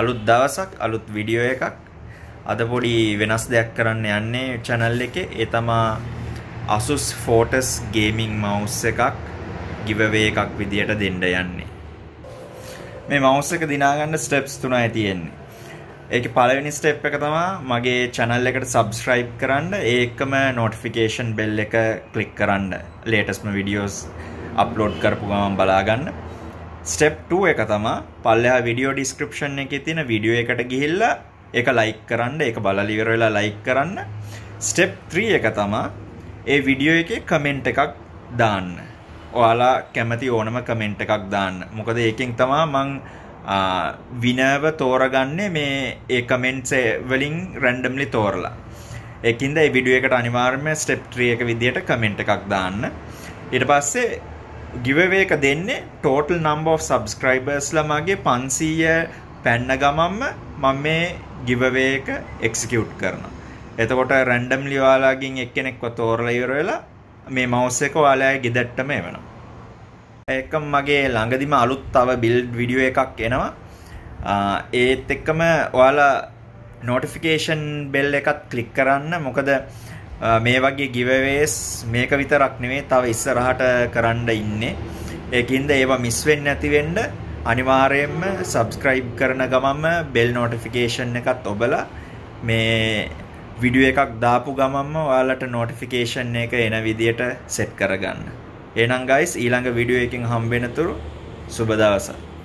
අලුත් දවසක් අලුත් වීඩියෝ එකක්. අද පොඩි වෙනස් දෙයක් කරන්න යන්නේ channel එකේ. ඒ තමා Asus Fortis Gaming mouse එකක් giveaway එකක් විදියට දෙන්න යන්නේ. මේ mouse එක දිනා ගන්න steps තුනයි තියෙන්නේ. ඒකේ පළවෙනි step එක තමයි මගේ channel එකට subscribe කරන්න. ඒකම notification bell එක click කරන්න. latestම videos upload කරපු ගමන් බලා ගන්න ස්ටෙප් 2 එක තමයි පල්ලෙහා වීඩියෝ ඩිස්ක්‍රිප්ෂන් එකේ තියෙන වීඩියෝ එකට ගිහිල්ලා ඒක ලයික් කරන්න ඒක බලලා ඉවර වෙලා ලයික් කරන්න. ස්ටෙප් 3 එක තමයි ඒ වීඩියෝ එකේ කමෙන්ට් එකක් දාන්න. ඔයාලා කැමති ඕනම කමෙන්ට් එකක් දාන්න. මොකද ඒකෙන් තමයි මං විනර්ව තෝරගන්නේ මේ ඒ කමෙන්ට්ස් වලින් රැන්ඩම්ලි තෝරලා. ඒකින්ද ඒ වීඩියෝ එකට අනිවාර්යයෙන්ම ස්ටෙප් 3 එක විදියට කමෙන්ට් එකක් දාන්න. ඊට පස්සේ giveaway එක දෙන්නේ total number of subscribers ලා මගේ 500 පැන්න ගමන්ම මම මේ giveaway එක execute කරනවා. එතකොට randomly ඔයාලගෙන් එක්කෙනෙක්ව තෝරලා ඉවර වෙලා මේ mouse එක ඔයාලගේ ගෙදරටම එවනවා. ඒකම මගේ ළඟදිම අලුත් තව build video එකක් එනවා. ඒත් එක්කම ඔයාලා notification bell එකත් click කරන්න. මොකද මේ වගේ giveaways මේක විතරක් නෙවෙයි තව ඉස්සරහට කරන්න ඉන්නේ. ඒකින්ද ඒවා මිස් වෙන්නේ නැති වෙන්න අනිවාර්යයෙන්ම subscribe කරන ගමන්ම bell notification එකත් ඔබලා මේ වීඩියෝ එකක් දාපු ගමන්ම ඔයාලට notification එක එන විදියට set කරගන්න. එහෙනම් guys ඊළඟ වීඩියෝ එකකින් හම්බ වෙනතුරු සුබ දවසක්.